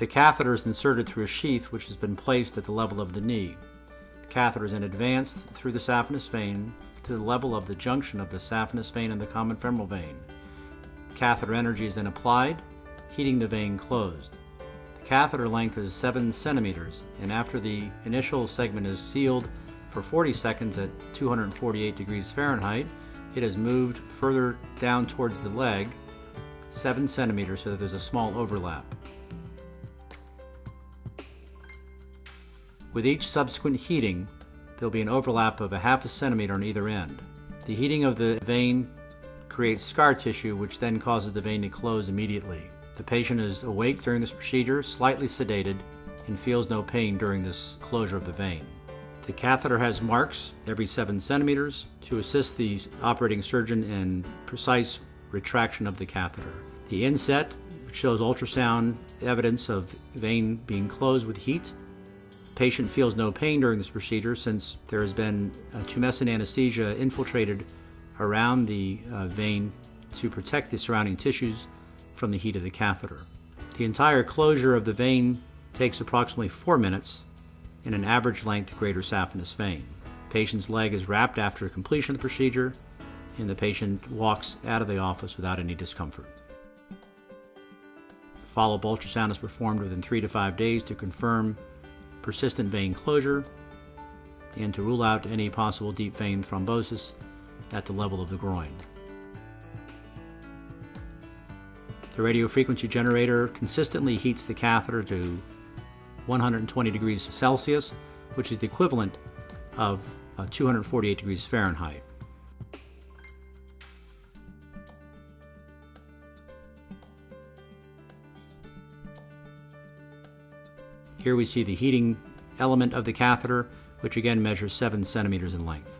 The catheter is inserted through a sheath which has been placed at the level of the knee. The catheter is then advanced through the saphenous vein to the level of the junction of the saphenous vein and the common femoral vein. Catheter energy is then applied, heating the vein closed. The catheter length is 7 centimeters, and after the initial segment is sealed for 40 seconds at 248 degrees Fahrenheit, it is moved further down towards the leg, 7 centimeters, so that there's a small overlap. With each subsequent heating, there'll be an overlap of a half a centimeter on either end. The heating of the vein creates scar tissue, which then causes the vein to close immediately. The patient is awake during this procedure, slightly sedated, and feels no pain during this closure of the vein. The catheter has marks every 7 centimeters to assist the operating surgeon in precise retraction of the catheter. The inset shows ultrasound evidence of vein being closed with heat patient feels no pain during this procedure since there has been tumescent anesthesia infiltrated around the uh, vein to protect the surrounding tissues from the heat of the catheter. The entire closure of the vein takes approximately four minutes in an average length greater saphenous vein. Patient's leg is wrapped after completion of the procedure and the patient walks out of the office without any discomfort. Follow-up ultrasound is performed within three to five days to confirm persistent vein closure, and to rule out any possible deep vein thrombosis at the level of the groin. The radiofrequency generator consistently heats the catheter to 120 degrees Celsius, which is the equivalent of uh, 248 degrees Fahrenheit. Here we see the heating element of the catheter, which again measures 7 centimeters in length.